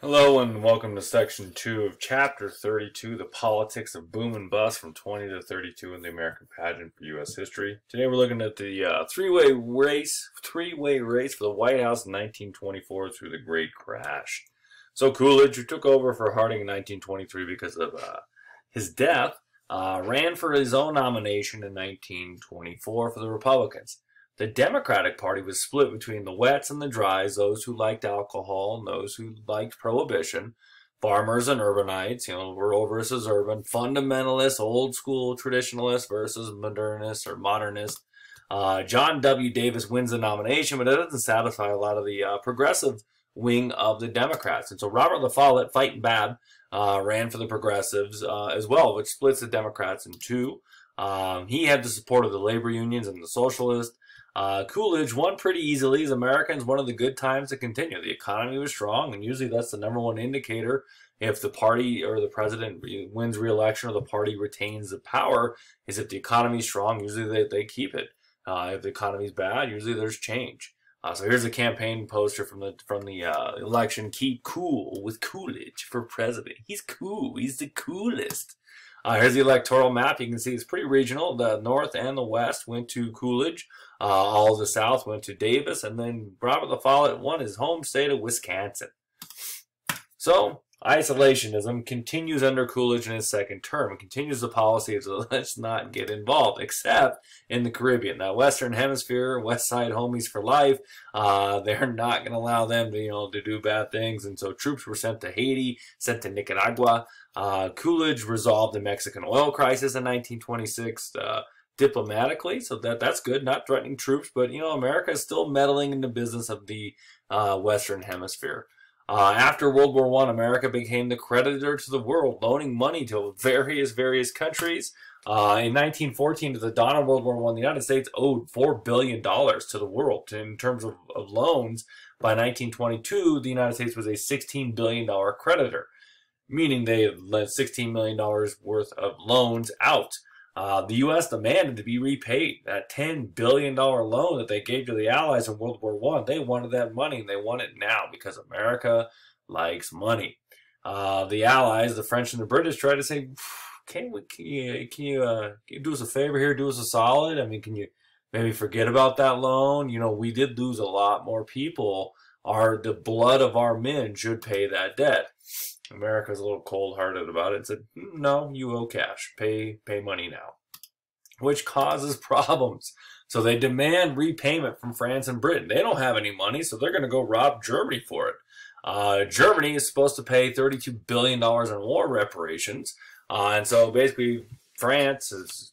Hello and welcome to section 2 of chapter 32, The Politics of Boom and Bust from 20 to 32 in the American Pageant for U.S. History. Today we're looking at the uh, three-way race, three-way race for the White House in 1924 through the Great Crash. So Coolidge, who took over for Harding in 1923 because of uh, his death, uh, ran for his own nomination in 1924 for the Republicans. The Democratic Party was split between the wets and the dries, those who liked alcohol and those who liked prohibition, farmers and urbanites, you know, rural versus urban, fundamentalists, old school traditionalists versus modernists or modernists. Uh, John W. Davis wins the nomination, but it doesn't satisfy a lot of the uh, progressive wing of the Democrats. And so Robert La Follette, Fighting Bob, uh, ran for the progressives uh, as well, which splits the Democrats in two. Um, he had the support of the labor unions and the socialists. Uh, Coolidge won pretty easily as Americans one of the good times to continue. The economy was strong, and usually that's the number one indicator if the party or the president wins re-election or the party retains the power is if the economy is strong, usually they, they keep it. Uh, if the economy is bad, usually there's change. Uh, so here's a campaign poster from the from the uh, election: "Keep cool with Coolidge for president." He's cool. He's the coolest. Uh, here's the electoral map. You can see it's pretty regional. The North and the West went to Coolidge. Uh, all the South went to Davis, and then Robert La Follette won his home state of Wisconsin. So, isolationism continues under Coolidge in his second term and continues the policy of let's not get involved, except in the Caribbean. Now, Western Hemisphere, West Side homies for life, uh, they're not going to allow them to, you know, to do bad things. And so troops were sent to Haiti, sent to Nicaragua. Uh, Coolidge resolved the Mexican oil crisis in 1926. Uh, diplomatically, so that that's good. Not threatening troops, but you know, America is still meddling in the business of the uh, Western Hemisphere. Uh, after World War One, America became the creditor to the world, loaning money to various various countries. Uh, in 1914, to the dawn of World War One, the United States owed four billion dollars to the world in terms of, of loans. By 1922, the United States was a 16 billion dollar creditor, meaning they had lent 16 million dollars worth of loans out. Uh, the U.S. demanded to be repaid that $10 billion loan that they gave to the Allies in World War One. They wanted that money, and they want it now because America likes money. Uh, the Allies, the French and the British, tried to say, "Can we? Can you? Can you, uh, can you do us a favor here? Do us a solid? I mean, can you maybe forget about that loan? You know, we did lose a lot more people. Our the blood of our men should pay that debt." America's a little cold-hearted about it and said, no, you owe cash. Pay, pay money now. Which causes problems. So they demand repayment from France and Britain. They don't have any money, so they're going to go rob Germany for it. Uh, Germany is supposed to pay $32 billion in war reparations. Uh, and so basically, France is,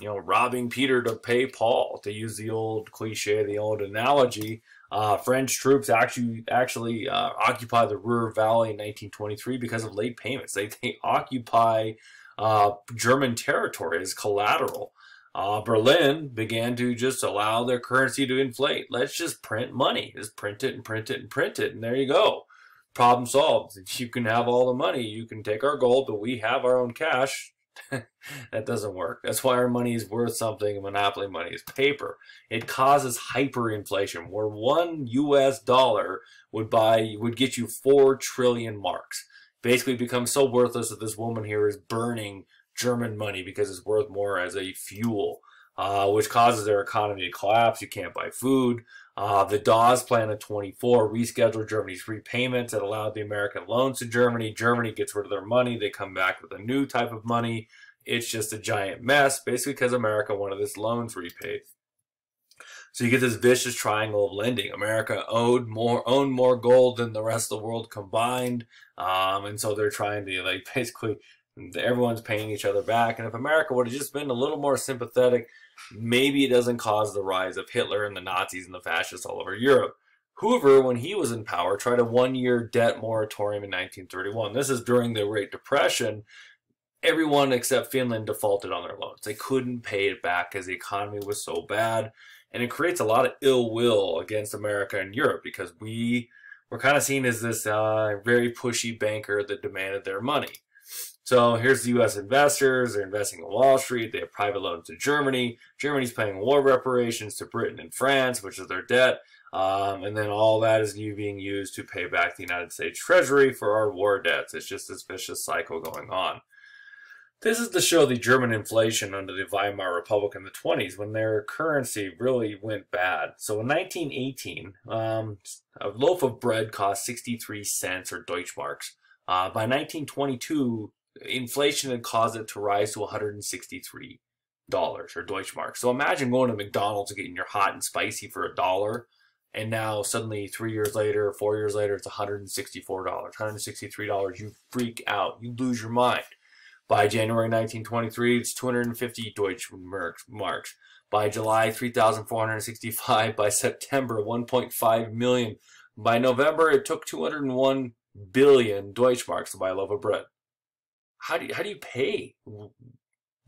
you know, robbing Peter to pay Paul, to use the old cliche, the old analogy. Uh, French troops actually actually uh, occupy the Ruhr Valley in 1923 because of late payments. They, they occupy uh, German territory as collateral. Uh, Berlin began to just allow their currency to inflate. Let's just print money. Just print it and print it and print it, and there you go. Problem solved. You can have all the money. You can take our gold, but we have our own cash. that doesn't work. That's why our money is worth something. Monopoly money is paper. It causes hyperinflation, where one U.S. dollar would buy would get you four trillion marks. Basically, becomes so worthless that this woman here is burning German money because it's worth more as a fuel, uh, which causes their economy to collapse. You can't buy food. Uh, the Dawes Plan of 24 rescheduled Germany's repayments that allowed the American loans to Germany. Germany gets rid of their money. They come back with a new type of money. It's just a giant mess, basically because America wanted its loans repaid. So you get this vicious triangle of lending. America owed more, owned more gold than the rest of the world combined, um, and so they're trying to like basically everyone's paying each other back. And if America would have just been a little more sympathetic, maybe it doesn't cause the rise of Hitler and the Nazis and the fascists all over Europe. Hoover, when he was in power, tried a one-year debt moratorium in 1931. This is during the Great Depression. Everyone except Finland defaulted on their loans. They couldn't pay it back because the economy was so bad. And it creates a lot of ill will against America and Europe because we were kind of seen as this uh, very pushy banker that demanded their money. So here's the U.S. investors. They're investing in Wall Street. They have private loans to Germany. Germany's paying war reparations to Britain and France, which is their debt. Um, and then all that is being used to pay back the United States Treasury for our war debts. It's just this vicious cycle going on. This is to show the German inflation under the Weimar Republic in the 20s when their currency really went bad. So in 1918, um, a loaf of bread cost 63 cents or Deutschmarks. Uh, by 1922, inflation had caused it to rise to 163 dollars or Deutschmarks. So imagine going to McDonald's and getting your hot and spicy for a dollar, and now suddenly three years later, four years later, it's 164 dollars, 163 dollars. You freak out, you lose your mind. By January 1923, it's 250 Deutschmarks. By July, 3,465. By September, 1.5 million. By November, it took 201 billion Deutschmarks to buy a loaf of bread. How do you, how do you pay?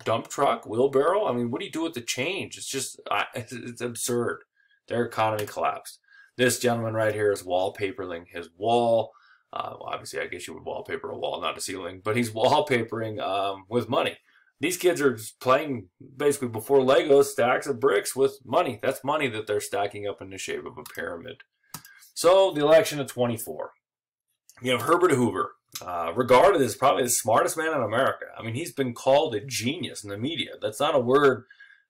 Dump truck, wheelbarrow? I mean, what do you do with the change? It's just, it's, absurd. Their economy collapsed. This gentleman right here is wallpapering his wall. Uh, obviously, I guess you would wallpaper a wall, not a ceiling, but he's wallpapering um, with money. These kids are playing basically before Legos stacks of bricks with money. That's money that they're stacking up in the shape of a pyramid. So, the election of 24. You have Herbert Hoover, uh, regarded as probably the smartest man in America. I mean, he's been called a genius in the media. That's not a word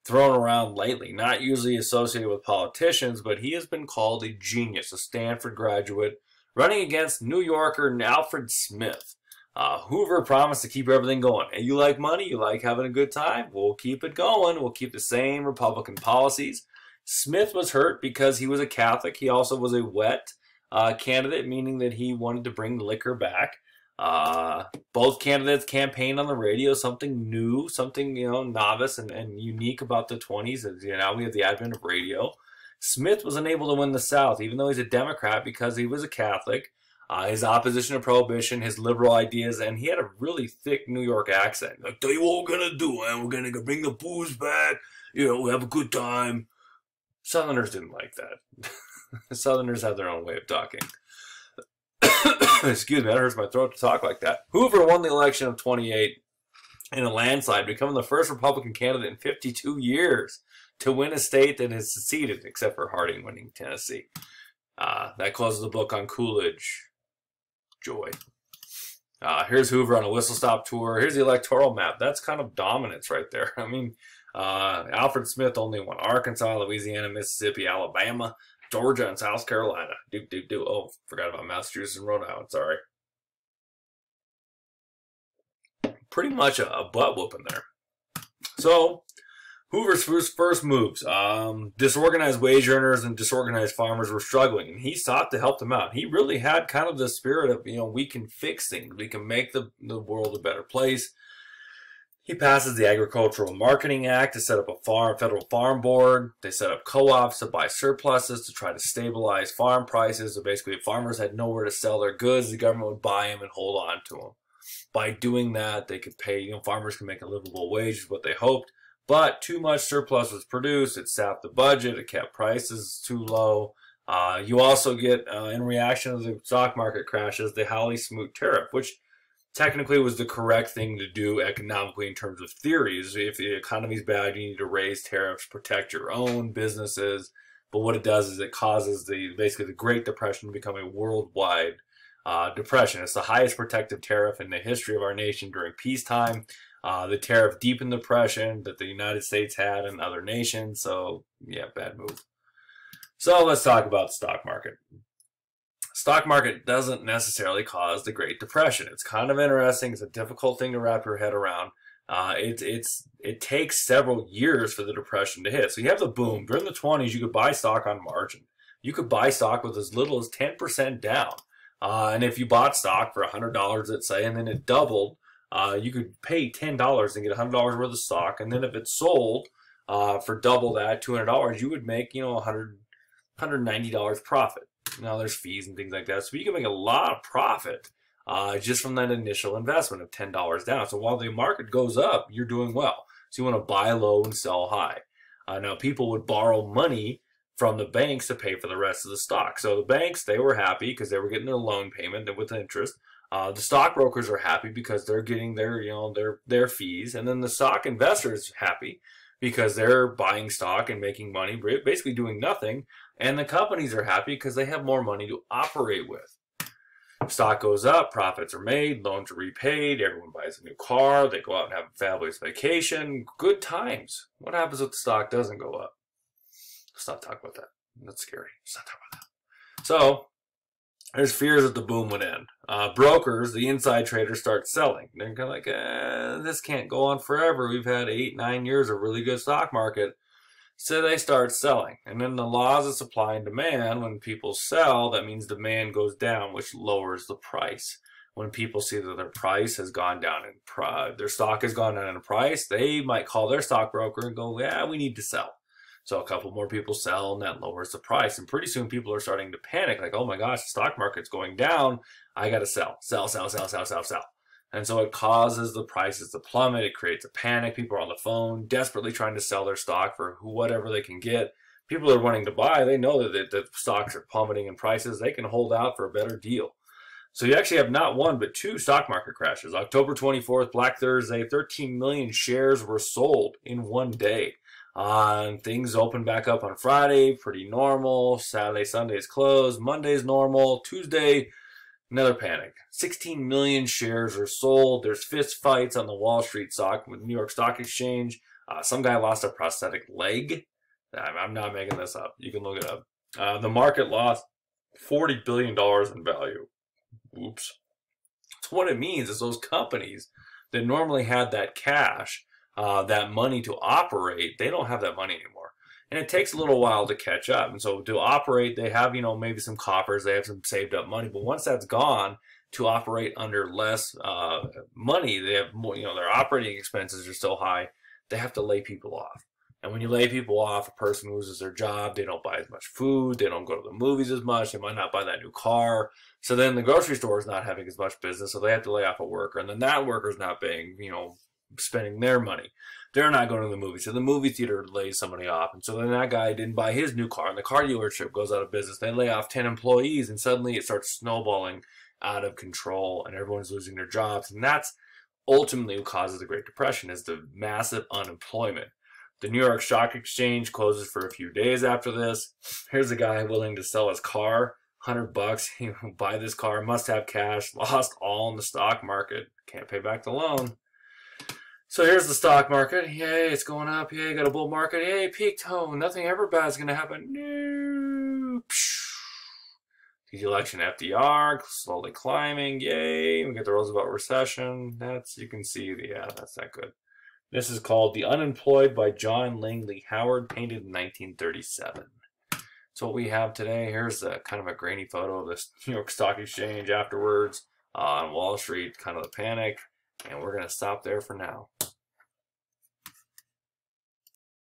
thrown around lately, not usually associated with politicians, but he has been called a genius, a Stanford graduate, running against New Yorker Alfred Smith. Uh, Hoover promised to keep everything going. And you like money? You like having a good time? We'll keep it going. We'll keep the same Republican policies. Smith was hurt because he was a Catholic. He also was a wet uh, candidate, meaning that he wanted to bring liquor back. Uh, both candidates campaigned on the radio, something new, something, you know, novice and, and unique about the 20s. As, you know, now we have the advent of radio. Smith was unable to win the South, even though he's a Democrat because he was a Catholic. Uh, his opposition to prohibition, his liberal ideas, and he had a really thick New York accent. Like, tell you what we're gonna do, and We're gonna bring the booze back. You know, we have a good time. Southerners didn't like that. Southerners have their own way of talking. Excuse me, that hurts my throat to talk like that. Hoover won the election of 28 in a landslide, becoming the first Republican candidate in 52 years to win a state that has seceded, except for Harding winning Tennessee. Uh, that closes the book on Coolidge. Joy. Uh, here's Hoover on a whistle stop tour. Here's the electoral map. That's kind of dominance right there. I mean, uh, Alfred Smith only won Arkansas, Louisiana, Mississippi, Alabama. Georgia and South Carolina. Do, do, do. Oh, forgot about Massachusetts and Rhode Island. Sorry. Pretty much a, a butt whooping there. So, Hoover's first, first moves. Um, disorganized wage earners and disorganized farmers were struggling, and he sought to help them out. He really had kind of the spirit of, you know, we can fix things. We can make the, the world a better place. He passes the Agricultural Marketing Act to set up a farm, federal farm board. They set up co-ops to buy surpluses to try to stabilize farm prices. So basically, if farmers had nowhere to sell their goods, the government would buy them and hold on to them. By doing that, they could pay, you know, farmers can make a livable wage is what they hoped. But too much surplus was produced. It sapped the budget. It kept prices too low. Uh, you also get, uh, in reaction to the stock market crashes, the Hawley-Smoot tariff, which technically was the correct thing to do economically in terms of theories. If the economy's bad, you need to raise tariffs, protect your own businesses. But what it does is it causes the basically the Great Depression to become a worldwide uh, depression. It's the highest protective tariff in the history of our nation during peacetime. Uh, the tariff deepened the depression that the United States had and other nations. So yeah, bad move. So let's talk about the stock market stock market doesn't necessarily cause the Great Depression. It's kind of interesting. It's a difficult thing to wrap your head around. Uh, it, it's it takes several years for the depression to hit. So you have the boom during the 20s. You could buy stock on margin. You could buy stock with as little as 10% down. Uh, and if you bought stock for $100, let's say, and then it doubled, uh, you could pay $10 and get $100 worth of stock. And then if it sold uh, for double that, $200, you would make, you know, 100 $190 profit. Now there's fees and things like that. So you can make a lot of profit uh, just from that initial investment of $10 down. So while the market goes up, you're doing well. So you want to buy low and sell high. Uh, now people would borrow money from the banks to pay for the rest of the stock. So the banks, they were happy because they were getting their loan payment with interest. Uh, the stockbrokers are happy because they're getting their, you know, their their fees, and then the stock investors happy because they're buying stock and making money, basically doing nothing And the companies are happy because they have more money to operate with. Stock goes up, profits are made, loans are repaid, everyone buys a new car, they go out and have a fabulous vacation, good times. What happens if the stock doesn't go up? Let's not talk about that. That's scary. Let's not talk about that. So, there's fears that the boom would end. Uh, brokers, the inside traders, start selling. They're kind of like, eh, this can't go on forever. We've had eight, nine years of really good stock market. So they start selling. And then the laws of supply and demand, when people sell, that means demand goes down, which lowers the price. When people see that their price has gone down in their stock has gone down in price, they might call their stockbroker and go, yeah, we need to sell. So a couple more people sell and that lowers the price. And pretty soon people are starting to panic, like, oh my gosh, the stock market's going down. I got to sell, sell, sell, sell, sell, sell, sell. And so it causes the prices to plummet. It creates a panic. People are on the phone desperately trying to sell their stock for whatever they can get. People are wanting to buy. They know that the stocks are plummeting in prices. They can hold out for a better deal. So you actually have not one, but two stock market crashes. October 24th, Black Thursday, 13 million shares were sold in one day. Uh, things open back up on Friday, pretty normal. Saturday, Sunday's closed. Monday's normal. Tuesday, Another panic. 16 million shares are sold. There's fist fights on the Wall Street stock with New York Stock Exchange. Uh, some guy lost a prosthetic leg. I'm not making this up. You can look it up. Uh, the market lost $40 billion in value. Oops. So what it means is those companies that normally had that cash, uh, that money to operate, they don't have that money anymore and it takes a little while to catch up. And so to operate, they have, you know, maybe some coppers, they have some saved up money, but once that's gone, to operate under less uh, money, they have more, you know, their operating expenses are still high. They have to lay people off. And when you lay people off, a person loses their job. They don't buy as much food. They don't go to the movies as much. They might not buy that new car. So then the grocery store is not having as much business. So they have to lay off a worker. And then that worker is not paying, you know, spending their money they're not going to the movie. So the movie theater lays somebody off. And so then that guy didn't buy his new car and the car dealership goes out of business. They lay off 10 employees and suddenly it starts snowballing out of control and everyone's losing their jobs. And that's ultimately what causes the Great Depression is the massive unemployment. The New York Stock Exchange closes for a few days after this. Here's a guy willing to sell his car, 100 bucks. He buy this car, must have cash, lost all in the stock market, can't pay back the loan. So here's the stock market. Yay, it's going up. Yay, got a bull market. Yay, peaked home. Nothing ever bad is going to happen. No. The election FDR slowly climbing. Yay, we get the Roosevelt recession. That's, you can see, the, yeah, that's that good. This is called The Unemployed by John Langley Howard, painted in 1937. So what we have today, here's a kind of a grainy photo of this New York Stock Exchange afterwards uh, on Wall Street, kind of the panic. And we're going to stop there for now.